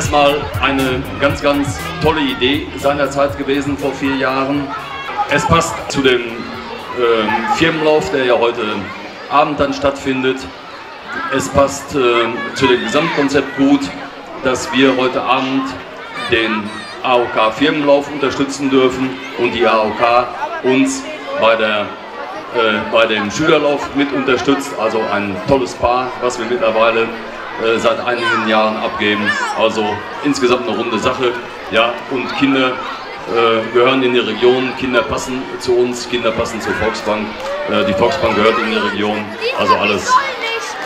erstmal eine ganz, ganz tolle Idee seinerzeit gewesen vor vier Jahren. Es passt zu dem äh, Firmenlauf, der ja heute Abend dann stattfindet. Es passt äh, zu dem Gesamtkonzept gut, dass wir heute Abend den AOK Firmenlauf unterstützen dürfen und die AOK uns bei, der, äh, bei dem Schülerlauf mit unterstützt. Also ein tolles Paar, was wir mittlerweile äh, seit einigen Jahren abgeben. Also insgesamt eine runde Sache. Ja, und Kinder äh, gehören in die Region, Kinder passen zu uns, Kinder passen zur Volksbank. Äh, die Volksbank gehört in die Region. Also alles,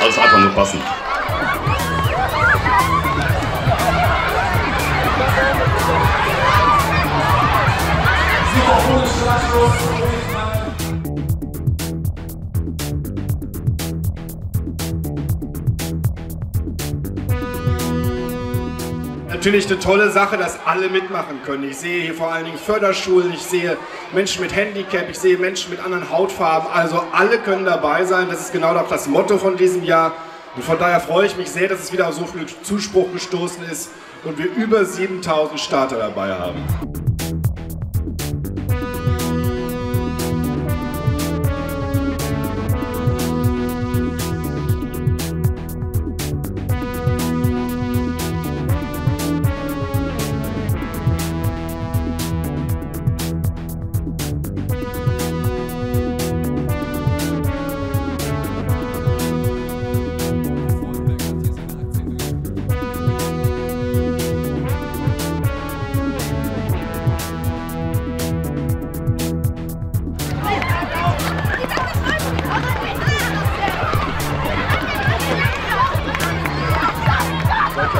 alles einfach nur passend. Natürlich eine tolle Sache, dass alle mitmachen können. Ich sehe hier vor allen Dingen Förderschulen, ich sehe Menschen mit Handicap, ich sehe Menschen mit anderen Hautfarben. Also alle können dabei sein. Das ist genau auch das Motto von diesem Jahr. Und von daher freue ich mich sehr, dass es wieder auf so viel Zuspruch gestoßen ist und wir über 7000 Starter dabei haben.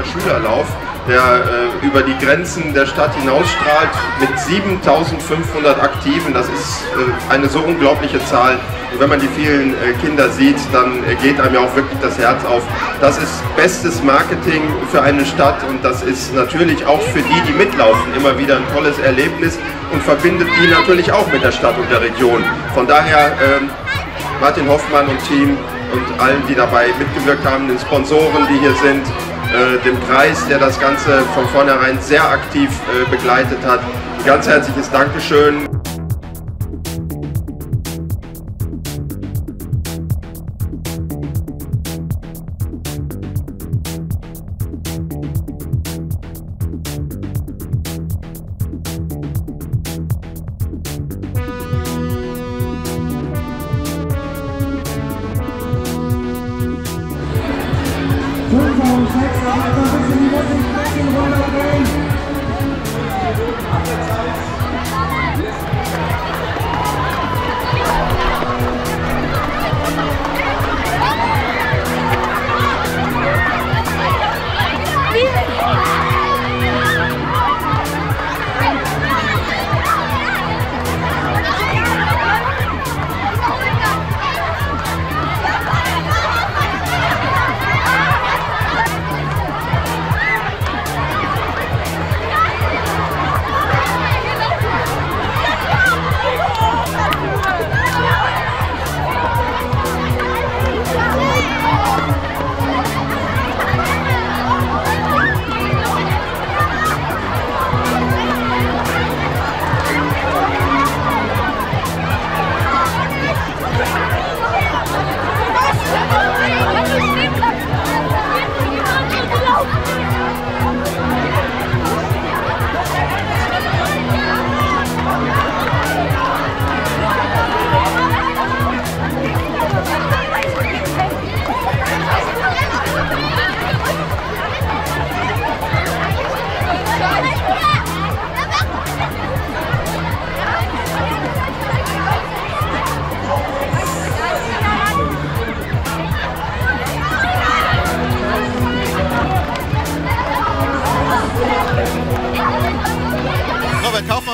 Schülerlauf, der äh, über die Grenzen der Stadt hinausstrahlt mit 7500 Aktiven. Das ist äh, eine so unglaubliche Zahl. Und wenn man die vielen äh, Kinder sieht, dann äh, geht einem ja auch wirklich das Herz auf. Das ist bestes Marketing für eine Stadt und das ist natürlich auch für die, die mitlaufen, immer wieder ein tolles Erlebnis und verbindet die natürlich auch mit der Stadt und der Region. Von daher ähm, Martin Hoffmann und Team und allen, die dabei mitgewirkt haben, den Sponsoren, die hier sind, dem Kreis, der das Ganze von vornherein sehr aktiv äh, begleitet hat. Ganz herzliches Dankeschön.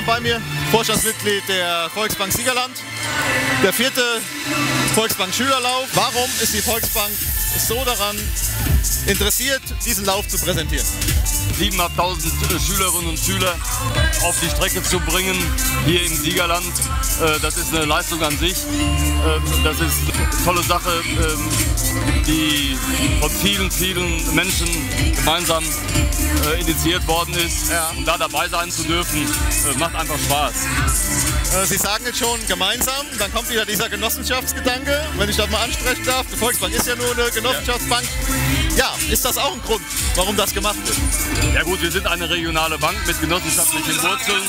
Kaufmann bei mir, Vorstandsmitglied der Volksbank Siegerland. Der vierte Volksbank Schülerlauf. Warum ist die Volksbank so daran interessiert, diesen Lauf zu präsentieren? 7.500 Schülerinnen und Schüler auf die Strecke zu bringen, hier im Siegerland. Äh, das ist eine Leistung an sich. Ähm, das ist eine tolle Sache, ähm, die von vielen, vielen Menschen gemeinsam äh, initiiert worden ist. Und da dabei sein zu dürfen, äh, macht einfach Spaß. Sie sagen jetzt schon gemeinsam, dann kommt wieder dieser Genossenschaftsgedanke, wenn ich das mal ansprechen darf. Die Volksbank ist ja nur eine Genossenschaftsbank. Ja, ist das auch ein Grund, warum das gemacht wird? Ja gut, wir sind eine regionale Bank mit genossenschaftlichen Wurzeln,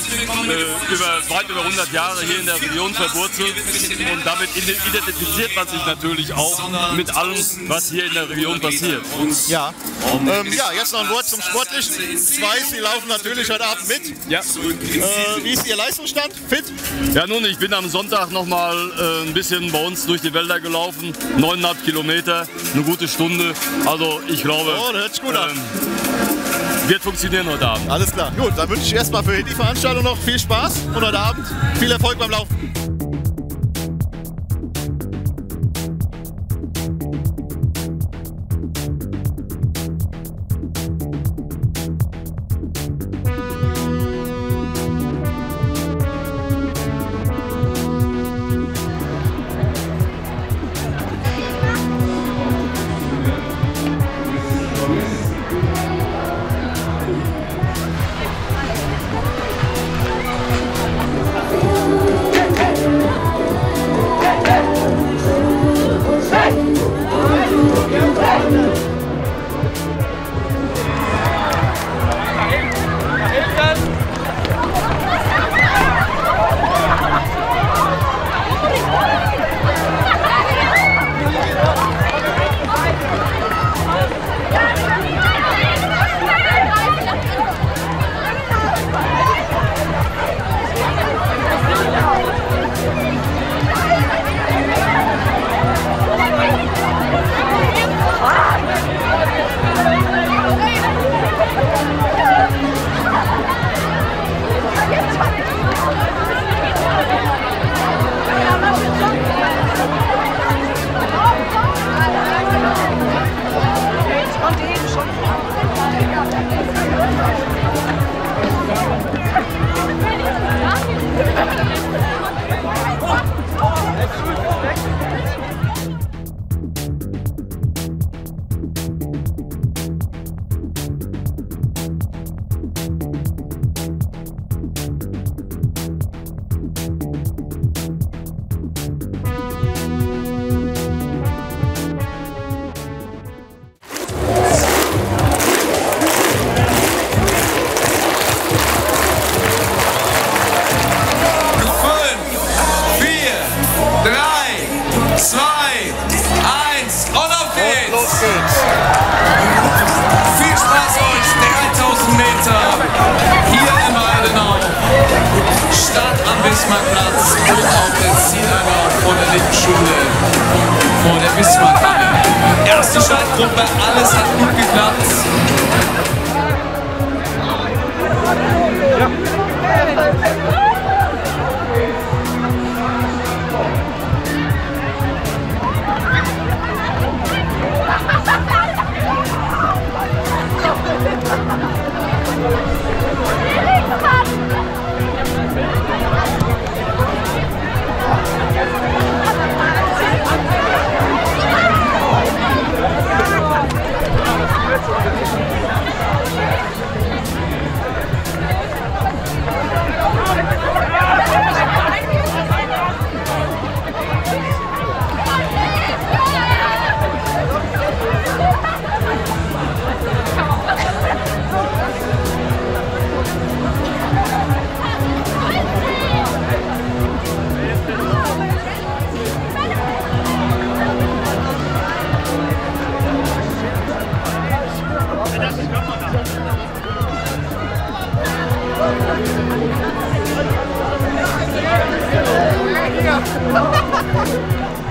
äh, über, weit über 100 Jahre hier in der Region verwurzelt und damit identifiziert man sich natürlich auch mit allem, was hier in der Region passiert. Ja, ähm, ja jetzt noch ein Wort zum Sportlichen. Ich weiß, Sie laufen natürlich heute Abend mit. Ja. Äh, wie ist Ihr Leistungsstand? Fit? Ja nun, ich bin am Sonntag noch mal äh, ein bisschen bei uns durch die Wälder gelaufen, neuneinhalb Kilometer, eine gute Stunde. Also ich glaube, oh, das hört sich gut an. Ähm, wird funktionieren heute Abend. Alles klar. Gut, dann wünsche ich erstmal für die Veranstaltung noch viel Spaß und heute Abend viel Erfolg beim Laufen. Bismarckplatz und auch der Zieleinlauf von der Lichtschule vor der Bismarckhalle. Erste Startgruppe, alles hat gut geklappt. Oh,